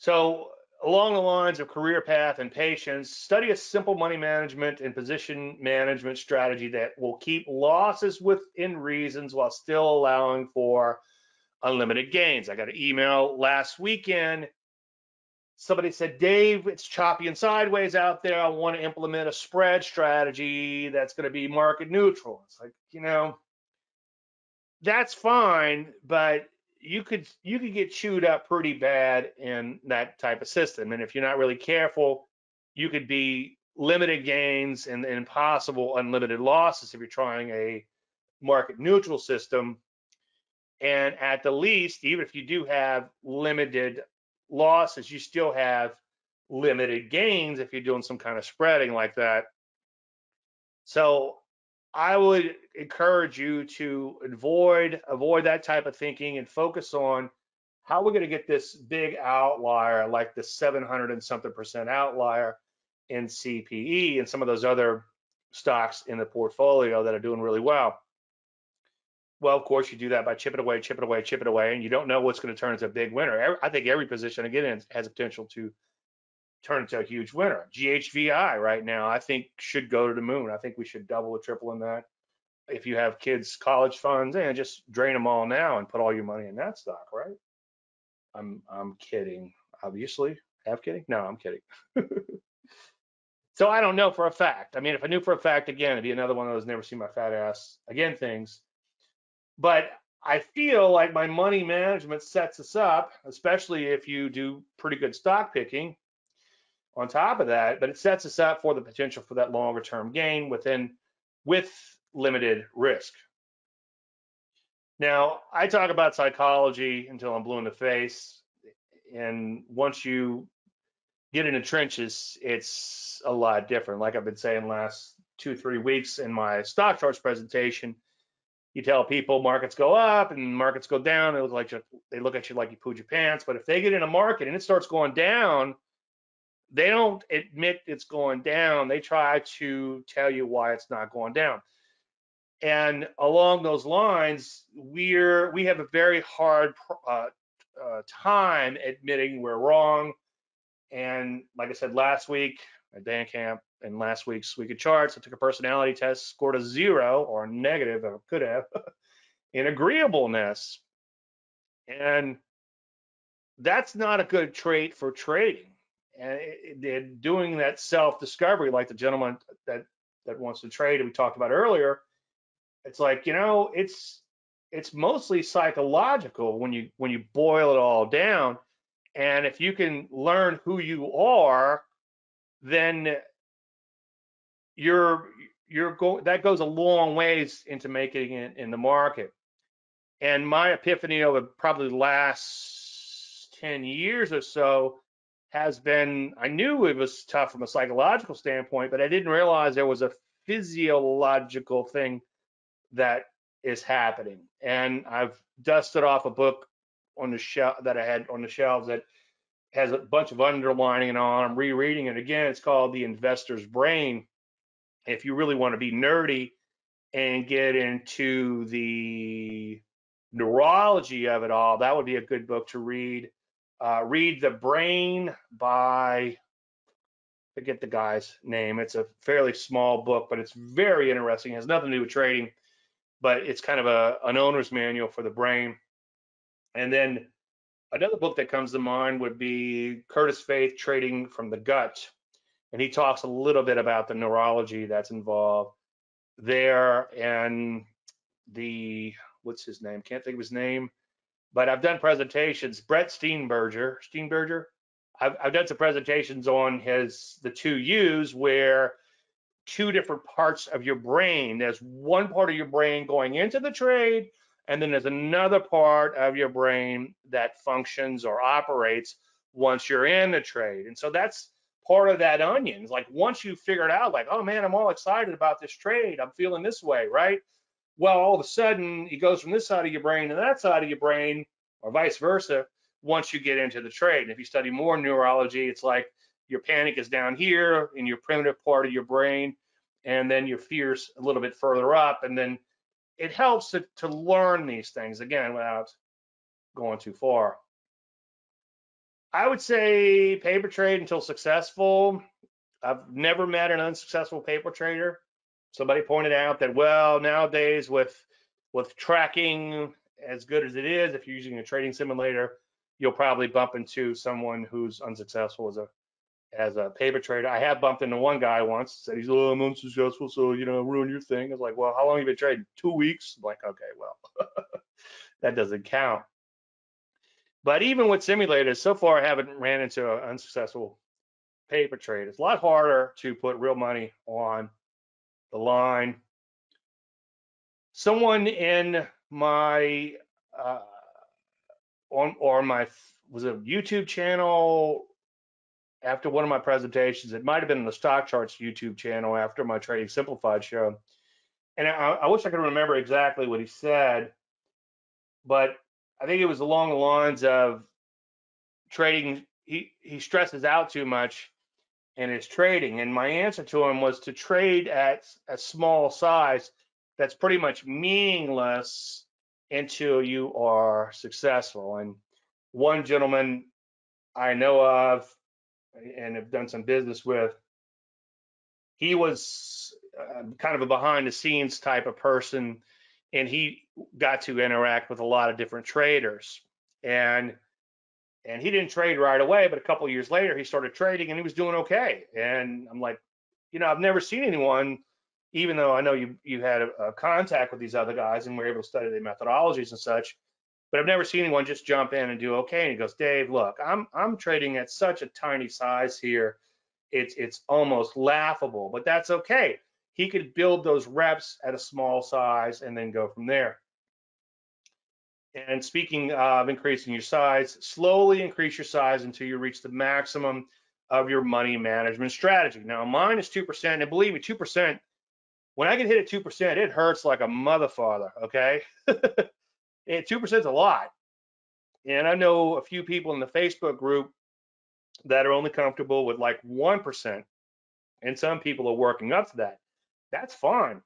So along the lines of career path and patience, study a simple money management and position management strategy that will keep losses within reasons while still allowing for unlimited gains. I got an email last weekend. Somebody said, Dave, it's choppy and sideways out there. I want to implement a spread strategy that's going to be market neutral. It's like, you know, that's fine, but you could you could get chewed up pretty bad in that type of system. And if you're not really careful, you could be limited gains and, and possible unlimited losses if you're trying a market neutral system. And at the least, even if you do have limited losses, you still have limited gains if you're doing some kind of spreading like that. So I would encourage you to avoid avoid that type of thinking and focus on how we're going to get this big outlier like the 700 and something percent outlier in CPE and some of those other stocks in the portfolio that are doing really well. Well, of course, you do that by chipping away, chipping away, chipping away, and you don't know what's going to turn into a big winner. I think every position again has a potential to turn into a huge winner. GHVI right now, I think should go to the moon. I think we should double or triple in that. If you have kids' college funds, and just drain them all now and put all your money in that stock, right? I'm I'm kidding, obviously. Half kidding? No, I'm kidding. so I don't know for a fact. I mean, if I knew for a fact, again, it'd be another one of those never see my fat ass again things. But I feel like my money management sets us up, especially if you do pretty good stock picking, on top of that, but it sets us up for the potential for that longer term gain within with limited risk. Now, I talk about psychology until I'm blue in the face. And once you get in the trenches, it's a lot different. Like I've been saying last two, three weeks in my stock charts presentation, you tell people markets go up and markets go down. They look like you, they look at you like you pooed your pants. But if they get in a market and it starts going down, they don't admit it's going down. They try to tell you why it's not going down. And along those lines, we're we have a very hard uh, uh, time admitting we're wrong. And like I said last week at Dan Camp and last week's week of charts, I took a personality test, scored a zero or a negative, or could have, in agreeableness. And that's not a good trait for trading Uh, and doing that self-discovery, like the gentleman that that wants to trade we talked about earlier, it's like you know, it's it's mostly psychological when you when you boil it all down. And if you can learn who you are, then you're you're going that goes a long ways into making it in the market. And my epiphany over probably the last 10 years or so has been, I knew it was tough from a psychological standpoint, but I didn't realize there was a physiological thing that is happening. And I've dusted off a book on the shelf that I had on the shelves that has a bunch of underlining and all. I'm rereading it again. It's called The Investor's Brain. If you really want to be nerdy and get into the neurology of it all, that would be a good book to read. Uh, read The Brain by, forget the guy's name. It's a fairly small book, but it's very interesting. It has nothing to do with trading, but it's kind of a, an owner's manual for the brain. And then another book that comes to mind would be Curtis Faith, Trading from the Gut. And he talks a little bit about the neurology that's involved there and the, what's his name? Can't think of his name but I've done presentations. Brett Steenbarger, Steenbarger, I've, I've done some presentations on his the two U's where two different parts of your brain. There's one part of your brain going into the trade, and then there's another part of your brain that functions or operates once you're in the trade. And so that's part of that onion. Like once you figure it out, like, oh man, I'm all excited about this trade. I'm feeling this way, right? Well, all of a sudden it goes from this side of your brain to that side of your brain, or vice versa, once you get into the trade. And if you study more neurology, it's like your panic is down here in your primitive part of your brain, and then your fears a little bit further up. And then it helps to, to learn these things again without going too far. I would say paper trade until successful. I've never met an unsuccessful paper trader. Somebody pointed out that well nowadays with with tracking as good as it is, if you're using a trading simulator, you'll probably bump into someone who's unsuccessful as a as a paper trader. I have bumped into one guy once, said he's, oh, I'm unsuccessful, so you know, ruin your thing. I was like, well, how long have you been trading? Two weeks. I'm like, okay, well, that doesn't count. But even with simulators, so far I haven't ran into an unsuccessful paper trade. It's a lot harder to put real money on the line. Someone in my uh, on or my was a YouTube channel after one of my presentations. It might have been the Stock Charts YouTube channel after my Trading Simplified show. And I, I wish I could remember exactly what he said, but I think it was along the lines of trading. He he stresses out too much in his trading, and my answer to him was to trade at a small size that's pretty much meaningless until you are successful. And one gentleman I know of and have done some business with, he was uh, kind of a behind the scenes type of person and he got to interact with a lot of different traders and and he didn't trade right away but a couple years later he started trading and he was doing okay. And i'm like you know i've never seen anyone even though i know you you had a, a contact with these other guys and were able to study their methodologies and such but i've never seen anyone just jump in and do okay. And he goes dave look i'm i'm trading at such a tiny size here. It's it's almost laughable but that's okay. He could build those reps at a small size and then go from there. And speaking of increasing your size, slowly increase your size until you reach the maximum of your money management strategy. Now, mine is 2%, and believe me, 2%, when I get hit at 2%, it hurts like a mother father, okay? 2% is a lot. And I know a few people in the Facebook group that are only comfortable with like 1%, and some people are working up to that that's fine.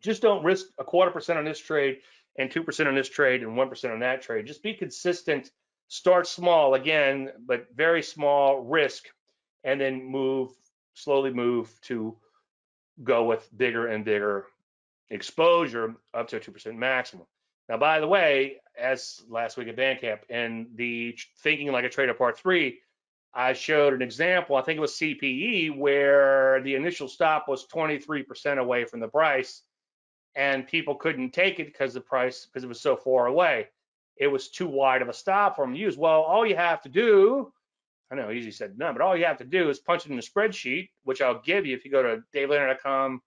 Just don't risk a quarter percent on this trade and 2% on this trade and 1% on that trade. Just be consistent. Start small again, but very small risk, and then move slowly move to go with bigger and bigger exposure up to a 2% maximum. Now, by the way, as last week at Bandcamp and the Thinking Like a Trader Part 3, I showed an example, I think it was CPE, where the initial stop was 23% away from the price and people couldn't take it because the price, because it was so far away. It was too wide of a stop for them to use. Well, all you have to do, I know easy said none, but all you have to do is punch it in the spreadsheet, which I'll give you if you go to davelandry.com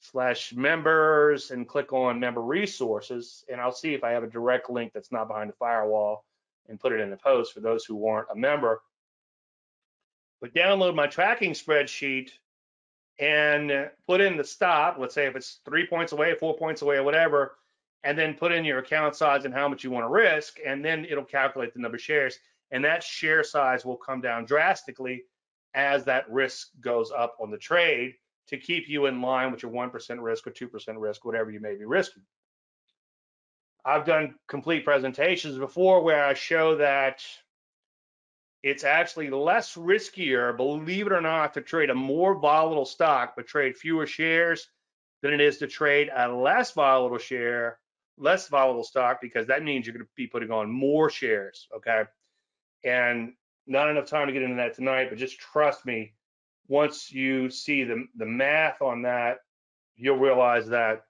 slash members and click on member resources, and I'll see if I have a direct link that's not behind the firewall and put it in the post for those who weren't a member but download my tracking spreadsheet and put in the stop, let's say if it's three points away, four points away, or whatever, and then put in your account size and how much you want to risk, and then it'll calculate the number of shares. And that share size will come down drastically as that risk goes up on the trade to keep you in line with your 1% risk or 2% risk, whatever you may be risking. I've done complete presentations before where I show that it's actually less riskier, believe it or not, to trade a more volatile stock but trade fewer shares than it is to trade a less volatile share, less volatile stock, because that means you're going to be putting on more shares. Okay. And not enough time to get into that tonight, but just trust me, once you see the, the math on that, you'll realize that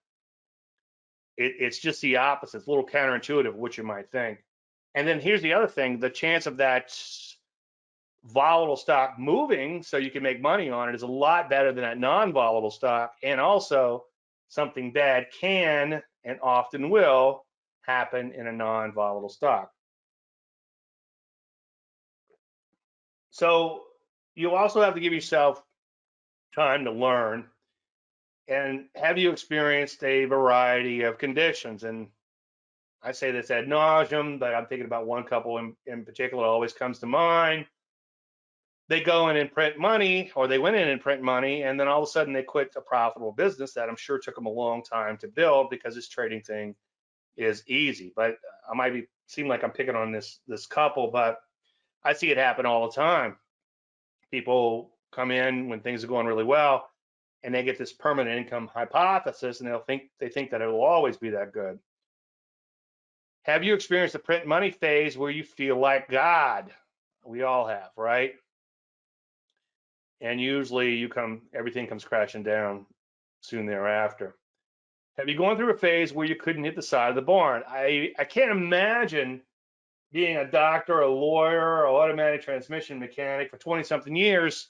it, it's just the opposite. It's a little counterintuitive of what you might think. And then here's the other thing the chance of that volatile stock moving so you can make money on it is a lot better than that non-volatile stock. And also something bad can and often will happen in a non-volatile stock. So you also have to give yourself time to learn and have you experienced a variety of conditions and I say this ad nauseum, but I'm thinking about one couple in, in particular always comes to mind they go in and print money or they went in and print money and then all of a sudden they quit a profitable business that I'm sure took them a long time to build because this trading thing is easy. But I might be seem like I'm picking on this this couple, but I see it happen all the time. People come in when things are going really well and they get this permanent income hypothesis and they'll think they think that it will always be that good. Have you experienced the print money phase where you feel like God? We all have, right? And usually you come everything comes crashing down soon thereafter. Have you gone through a phase where you couldn't hit the side of the barn? I, I can't imagine being a doctor, a lawyer, or automatic transmission mechanic for 20 something years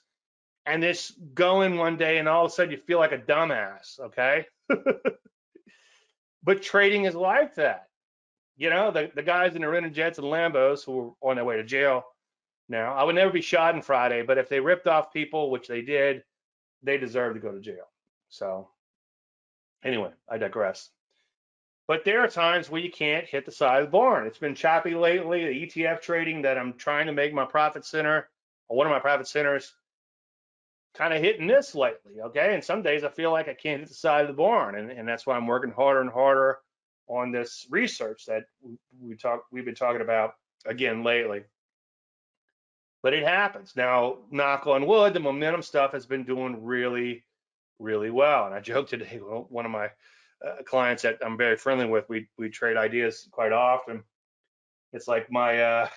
and this going one day and all of a sudden you feel like a dumbass, okay? but trading is like that. You know, the, the guys in the rented jets and Lambos who are on their way to jail now, I would never be shot on Friday, but if they ripped off people, which they did, they deserve to go to jail. So anyway, I digress. But there are times where you can't hit the side of the barn. It's been choppy lately. The ETF trading that I'm trying to make my profit center, or one of my profit centers, kind of hitting this lately. Okay. And some days I feel like I can't hit the side of the barn. And, and that's why I'm working harder and harder on this research that we talk we've been talking about again lately. But it happens. Now, knock on wood, the momentum stuff has been doing really, really well. And I joked today, well, one of my uh, clients that I'm very friendly with, we we trade ideas quite often. It's like my uh,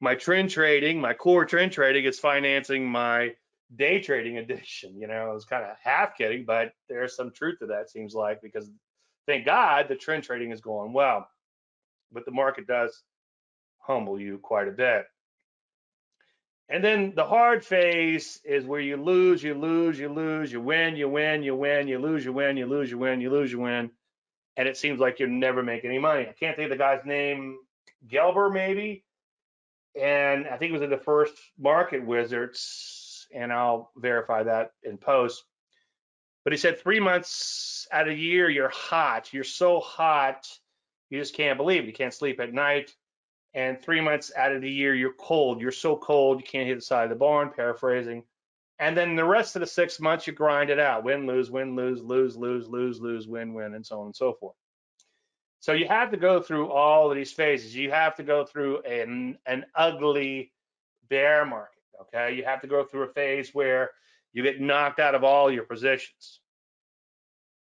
my trend trading, my core trend trading is financing my day trading addiction. You know, I was kind of half kidding, but there's some truth to that. Seems like because thank God the trend trading is going well, but the market does humble you quite a bit. And then the hard phase is where you lose, you lose, you lose, you win, you win, you win, you lose, you win, you lose, you win, you lose, you win. And it seems like you never make any money. I can't think of the guy's name, Gelber maybe. And I think it was in the first Market Wizards, and I'll verify that in post. But he said three months out of a year, you're hot. You're so hot, you just can't believe it. You can't sleep at night and three months out of the year you're cold. You're so cold you can't hit the side of the barn paraphrasing. And then the rest of the six months you grind it out. Win lose win lose lose lose lose lose win win and so on and so forth. So you have to go through all of these phases. You have to go through an an ugly bear market okay? You have to go through a phase where you get knocked out of all your positions